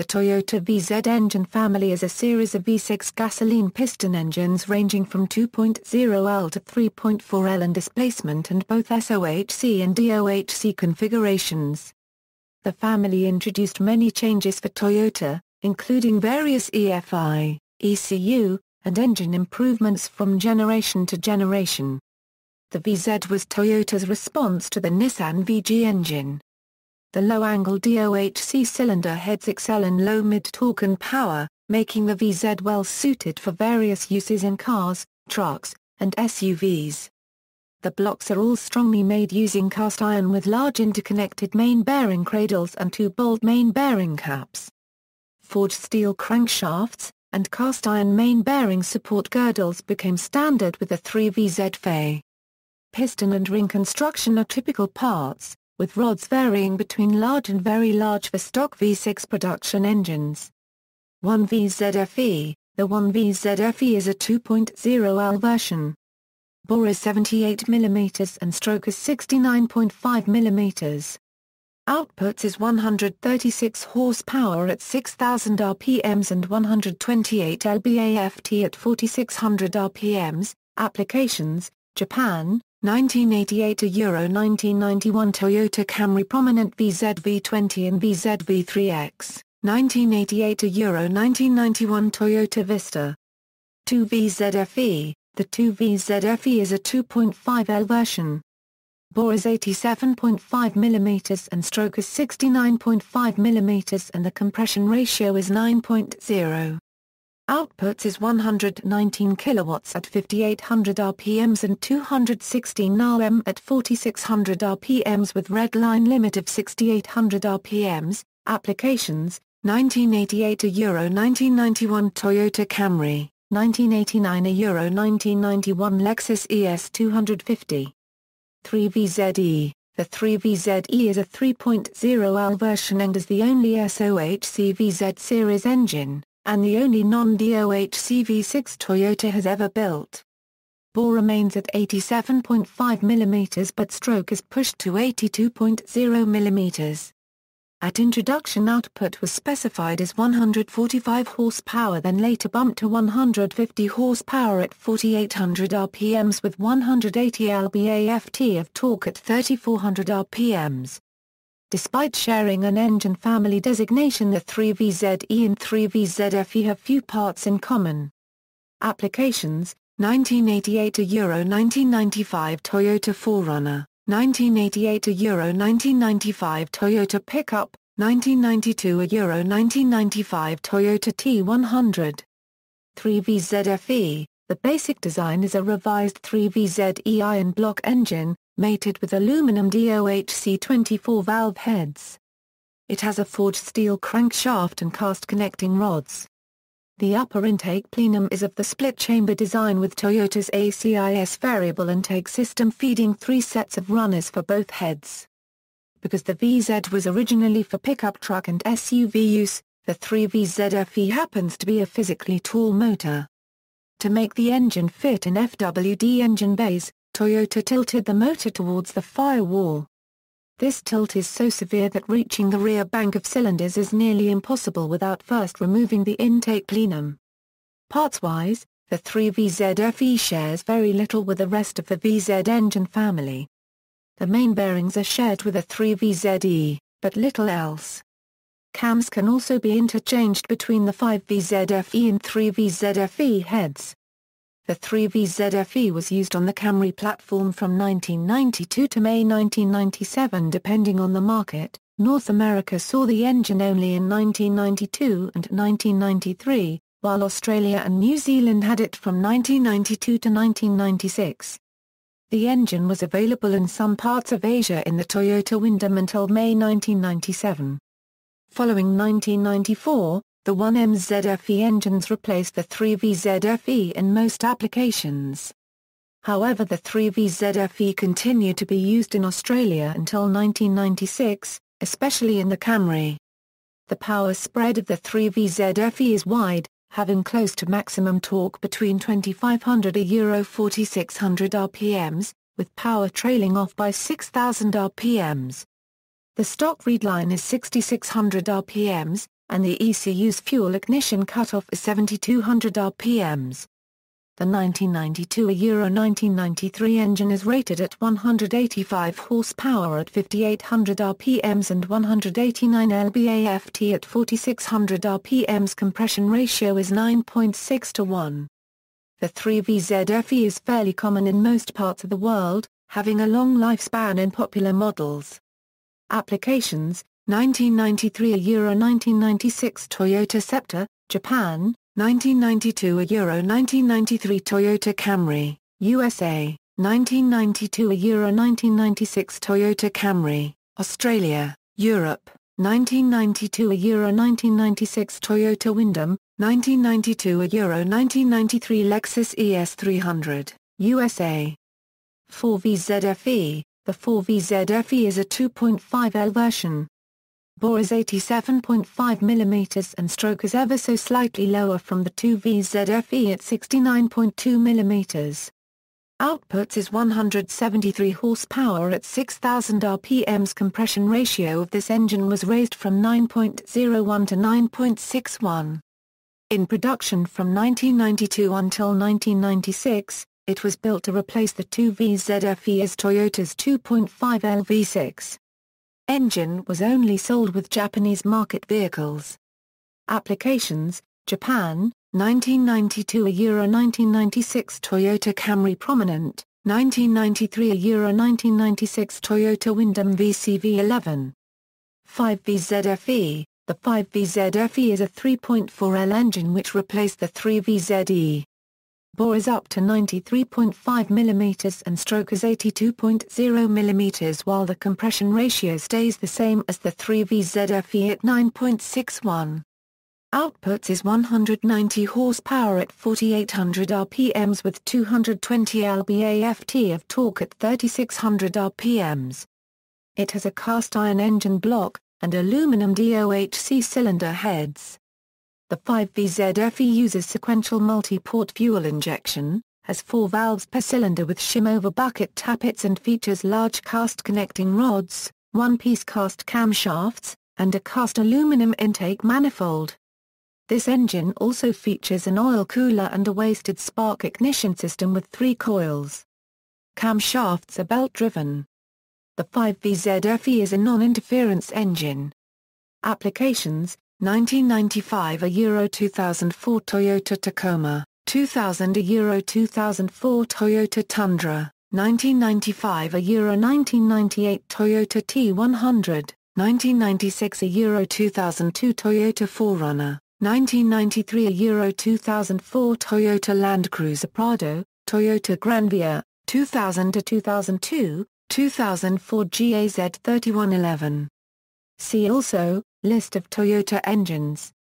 The Toyota VZ engine family is a series of V6 gasoline piston engines ranging from 2.0L to 3.4L in displacement and both SOHC and DOHC configurations. The family introduced many changes for Toyota, including various EFI, ECU, and engine improvements from generation to generation. The VZ was Toyota's response to the Nissan VG engine. The low-angle DOHC cylinder heads excel in low mid-torque and power, making the VZ well suited for various uses in cars, trucks, and SUVs. The blocks are all strongly made using cast iron with large interconnected main bearing cradles and two bolt main bearing caps. Forged steel crankshafts, and cast iron main bearing support girdles became standard with the 3VZ FE. Piston and ring construction are typical parts, with rods varying between large and very large for stock V6 production engines. 1VZFE The 1VZFE is a 2.0L version. Bore is 78 mm and stroke is 69.5 mm. Outputs is 136 horsepower at 6000 rpms and 128 lb-ft at 4600 rpms. Applications: Japan, 1988 to Euro 1991 Toyota Camry Prominent VZV20 and VZV3X, 1988 to Euro 1991 Toyota Vista. 2VZFE the 2VZFE is a 2.5L version. Bore is 87.5 mm and stroke is 69.5 mm and the compression ratio is 9.0. Outputs is 119 kilowatts at 5800 rpms and 216 Nm at 4600 rpms with red line limit of 6800 rpms. Applications: 1988 to Euro 1991 Toyota Camry. 1989 a Euro 1991 Lexus ES250. 3VZE The 3VZE is a 3.0L version and is the only SOHC VZ series engine, and the only non-DOHC V6 Toyota has ever built. Bore remains at 87.5 mm but stroke is pushed to 82.0 mm. At introduction output was specified as 145 horsepower then later bumped to 150 horsepower at 4800 rpms with 180 lb-ft of torque at 3400 rpms. Despite sharing an engine family designation the 3VZE and 3VZFE have few parts in common. Applications 1988 to Euro 1995 Toyota 4Runner 1988 a Euro 1995 Toyota pickup, 1992 a Euro 1995 Toyota T100. 3VZFE, the basic design is a revised 3VZE iron block engine, mated with aluminum DOHC 24-valve heads. It has a forged steel crankshaft and cast connecting rods. The upper intake plenum is of the split-chamber design with Toyota's ACIS variable intake system feeding three sets of runners for both heads. Because the VZ was originally for pickup truck and SUV use, the 3VZFE happens to be a physically tall motor. To make the engine fit in FWD engine bays, Toyota tilted the motor towards the firewall. This tilt is so severe that reaching the rear bank of cylinders is nearly impossible without first removing the intake plenum. Parts-wise, the 3VZFE shares very little with the rest of the VZ engine family. The main bearings are shared with the 3VZE, but little else. Cams can also be interchanged between the 5VZFE and 3VZFE heads. The 3VZFE was used on the Camry platform from 1992 to May 1997 depending on the market. North America saw the engine only in 1992 and 1993, while Australia and New Zealand had it from 1992 to 1996. The engine was available in some parts of Asia in the Toyota Windom until May 1997. Following 1994, the 1MZFE engines replaced the 3VZFE in most applications. However the 3VZFE continued to be used in Australia until 1996, especially in the Camry. The power spread of the 3VZFE is wide, having close to maximum torque between 2500 a Euro 4600 rpms, with power trailing off by 6000 rpms. The stock redline is 6600 rpms, and the ECU's fuel ignition cutoff is 7200 rpms. The 1992 Euro 1993 engine is rated at 185 horsepower at 5800 rpms and 189 lb-ft at 4600 rpms compression ratio is 9.6 to 1. The 3VZFE is fairly common in most parts of the world, having a long lifespan in popular models. Applications 1993 a Euro 1996 Toyota Scepter, Japan, 1992 a Euro 1993 Toyota Camry, USA, 1992 a Euro 1996 Toyota Camry, Australia, Europe, 1992 a Euro 1996 Toyota Windom, 1992 a Euro 1993 Lexus ES300, USA. 4VZFE, the 4VZFE is a 2.5L version. Bore is 87.5 mm and stroke is ever so slightly lower from the 2VZFE at 69.2 mm. Outputs is 173 horsepower at 6000 rpm's compression ratio of this engine was raised from 9.01 to 9.61. In production from 1992 until 1996, it was built to replace the 2VZFE as Toyota's 2.5L V6. Engine was only sold with Japanese market vehicles. Applications, Japan, 1992 a Euro 1996 Toyota Camry Prominent, 1993 a Euro 1996 Toyota Windom VCV11. 5VZFE, the 5VZFE is a 3.4L engine which replaced the 3VZE. Bore is up to 93.5 mm and stroke is 82.0 mm while the compression ratio stays the same as the 3VZFE at 9.61. Outputs is 190 horsepower at 4800 rpms with 220 lb-ft of torque at 3600 rpms. It has a cast iron engine block, and aluminum DOHC cylinder heads. The 5VZFE uses sequential multi-port fuel injection, has four valves per cylinder with shim-over bucket tappets and features large cast connecting rods, one-piece cast camshafts, and a cast aluminum intake manifold. This engine also features an oil cooler and a wasted spark ignition system with three coils. Camshafts are belt-driven. The 5VZFE is a non-interference engine. Applications 1995 a Euro 2004 Toyota Tacoma, 2000 a Euro 2004 Toyota Tundra, 1995 a Euro 1998 Toyota T100, 1996 a Euro 2002 Toyota 4Runner, 1993 a Euro 2004 Toyota Land Cruiser Prado, Toyota Granvia, 2000 to 2002, 2004 GAZ 3111. See also, List of Toyota engines